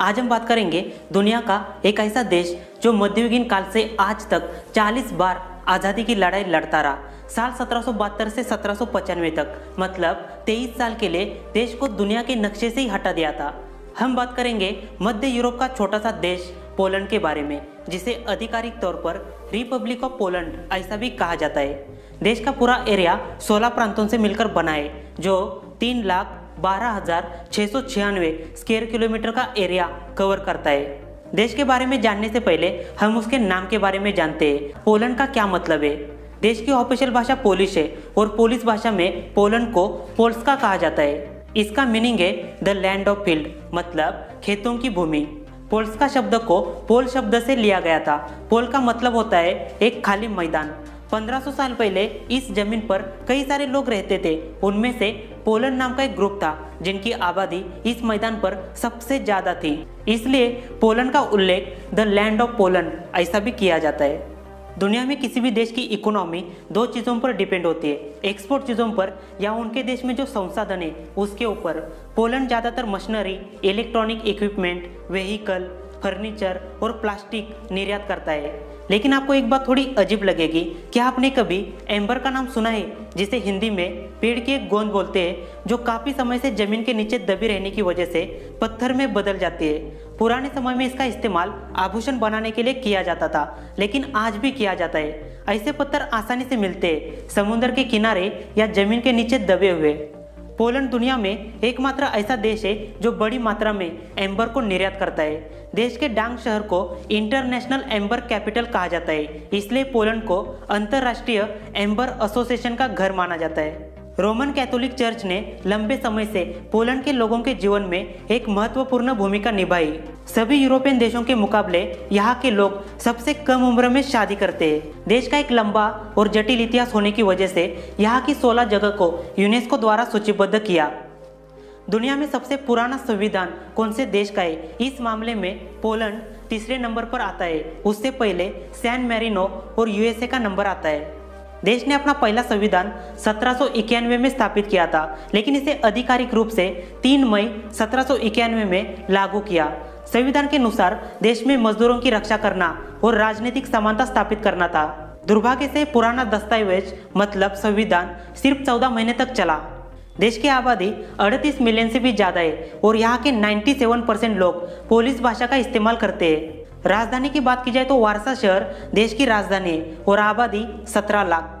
आज हम बात करेंगे दुनिया का एक ऐसा देश जो मध्ययुगीन काल से आज तक 40 बार आज़ादी की लड़ाई लड़ता रहा। साल सत्रह सौ बहत्तर से सत्रह तक मतलब 23 साल के लिए देश को दुनिया के नक्शे से ही हटा दिया था। हम बात करेंगे मध्य यूरोप का छोटा सा देश पोलैंड के बारे में, जिसे आधिकारिक तौर पर रिपब्लिक ऑफ़ पोलैंड ऐसा भी कहा जाता है। देश का पूरा एरिया 16 प्रांतों से मिलकर बना है, जो तीन लाख बारह हज़ार छः सौ छियानवे स्क्वेयर किलोमीटर का एरिया कवर करता है। देश के बारे में जानने से पहले हम उसके नाम के बारे में जानते हैं। पोलैंड का क्या मतलब है? देश की ऑफिशियल भाषा पोलिश है और पोलिश भाषा में पोलैंड को पोल्स्का कहा जाता है। इसका मीनिंग है द लैंड ऑफ़ फ़ील्ड मतलब खेतों की भूमि। पोल्स का शब्द को पोल शब्द से लिया गया था। पोल का मतलब होता है एक खाली मैदान। 1500 साल पहले इस ज़मीन पर कई सारे लोग रहते थे। उनमें से पोलैंड नाम का एक ग्रुप था, जिनकी आबादी इस मैदान पर सबसे ज़्यादा थी। इसलिए पोलैंड का उल्लेख द लैंड ऑफ़ पोलैंड ऐसा भी किया जाता है। दुनिया में किसी भी देश की इकोनॉमी दो चीज़ों पर डिपेंड होती है, एक्सपोर्ट चीज़ों पर या उनके देश में जो संसाधन है, उसके ऊपर। पोलैंड ज़्यादातर machinery, electronic equipment, vehicle furniture और प्लास्टिक निर्यात करता है। लेकिन आपको एक बात थोड़ी अजीब लगेगी, क्या आपने कभी एम्बर का नाम सुना है, जिसे हिंदी में पेड़ की एक गोंद बोलते हैं, जो काफ़ी समय से ज़मीन के नीचे दबी रहने की वजह से पत्थर में बदल जाती है? पुराने समय में इसका इस्तेमाल आभूषण बनाने के लिए किया जाता था, लेकिन आज भी किया जाता है। ऐसे पत्थर आसानी से मिलते हैं, समुद्र के किनारे या ज़मीन के नीचे दबे हुए। पोलैंड दुनिया में एकमात्र ऐसा देश है जो बड़ी मात्रा में एम्बर को निर्यात करता है। देश के डांग शहर को इंटरनेशनल एम्बर कैपिटल कहा जाता है। इसलिए पोलैंड को अंतर्राष्ट्रीय एम्बर एसोसिएशन का घर माना जाता है। रोमन कैथोलिक चर्च ने लंबे समय से पोलैंड के लोगों के जीवन में एक महत्वपूर्ण भूमिका निभाई। सभी यूरोपियन देशों के मुकाबले यहाँ के लोग सबसे कम उम्र में शादी करते। हैं देश का एक लंबा और जटिल इतिहास होने की वजह से यहाँ की 16 जगह को यूनेस्को द्वारा सूचीबद्ध किया। दुनिया में सबसे पुराना संविधान कौन से देश का है? इस मामले में पोलैंड तीसरे नंबर पर आता है। उससे पहले सैन मैरिनो और यूएसए का नंबर आता है। देश ने अपना पहला संविधान सत्रह सौ इक्यानवे में स्थापित किया था, लेकिन इसे आधिकारिक रूप से 3 मई सत्रह सौ इक्यानवे में लागू किया। संविधान के अनुसार, देश में मजदूरों की रक्षा करना और राजनीतिक समानता स्थापित करना था। दुर्भाग्य से पुराना दस्तावेज़ मतलब संविधान, सिर्फ़ चौदह महीने तक चला। देश की आबादी 38 मिलियन से भी ज़्यादा है और यहाँ के 97 परसेंट लोग पोलिस भाषा का इस्तेमाल करते हैं। राजधानी की बात की जाए तो वारसा शहर, देश की राजधानी है और आबादी 17 लाख।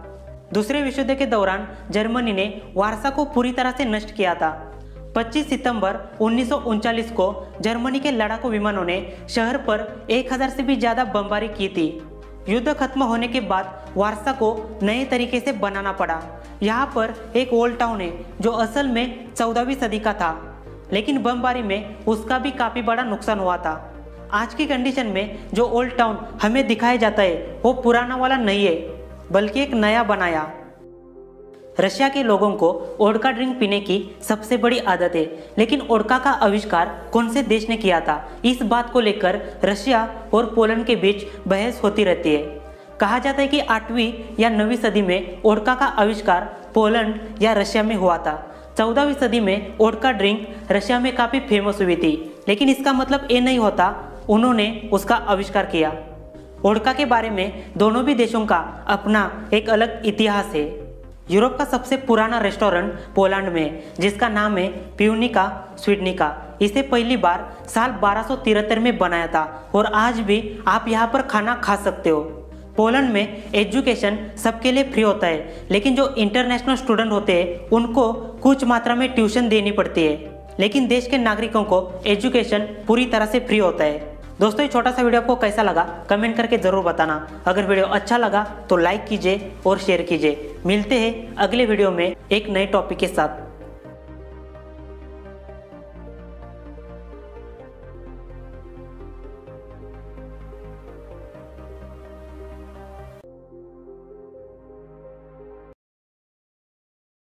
दूसरे विश्व युद्ध के दौरान जर्मनी ने वारसा को पूरी तरह से नष्ट किया था। 25 सितंबर उन्नीस को जर्मनी के लड़ाकू विमानों ने शहर पर 1000 से भी ज़्यादा बमबारी की थी। युद्ध खत्म होने के बाद वारसा को नए तरीके से बनाना पड़ा। यहाँ पर एक ओल्ड टाउन है, जो असल में चौदहवीं सदी का था। लेकिन बमबारी में उसका भी काफ़ी बड़ा नुकसान हुआ था। आज की कंडीशन में जो ओल्ड टाउन हमें दिखाया जाता है, वो पुराना वाला नहीं है, बल्कि एक नया बनाया। रशिया के लोगों को ओडका ड्रिंक पीने की सबसे बड़ी आदत है, लेकिन ओडका का आविष्कार कौन से देश ने किया था, इस बात को लेकर रशिया और पोलैंड के बीच बहस होती रहती है। कहा जाता है कि आठवीं या नवीं सदी में ओडका का आविष्कार पोलैंड या रशिया में हुआ था। चौदहवीं सदी में ओडका ड्रिंक रशिया में काफ़ी फ़ेमस हुई थी, लेकिन इसका मतलब ये नहीं होता उन्होंने उसका आविष्कार किया। ओडका के बारे में दोनों भी देशों का अपना एक अलग इतिहास है। यूरोप का सबसे पुराना रेस्टोरेंट पोलैंड में, जिसका नाम है प्यूनिका स्वीडनिका, इसे पहली बार साल बारह में बनाया था और आज भी आप यहाँ पर खाना खा सकते हो। पोलैंड में एजुकेशन सबके लिए फ्री होता है, लेकिन जो इंटरनेशनल स्टूडेंट होते हैं, उनको कुछ मात्रा में ट्यूशन देनी पड़ती है। लेकिन देश के नागरिकों को एजुकेशन पूरी तरह से फ्री होता है। दोस्तों, ये छोटा सा वीडियो आपको कैसा लगा? कमेंट करके ज़रूर बताना। अगर वीडियो अच्छा लगा तो लाइक कीजिए और शेयर कीजिए। मिलते हैं अगले वीडियो में एक नए टॉपिक के साथ।